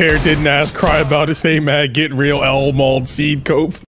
care, didn't ask, cry about it, Say, mad, get real, L mold, seed, cope.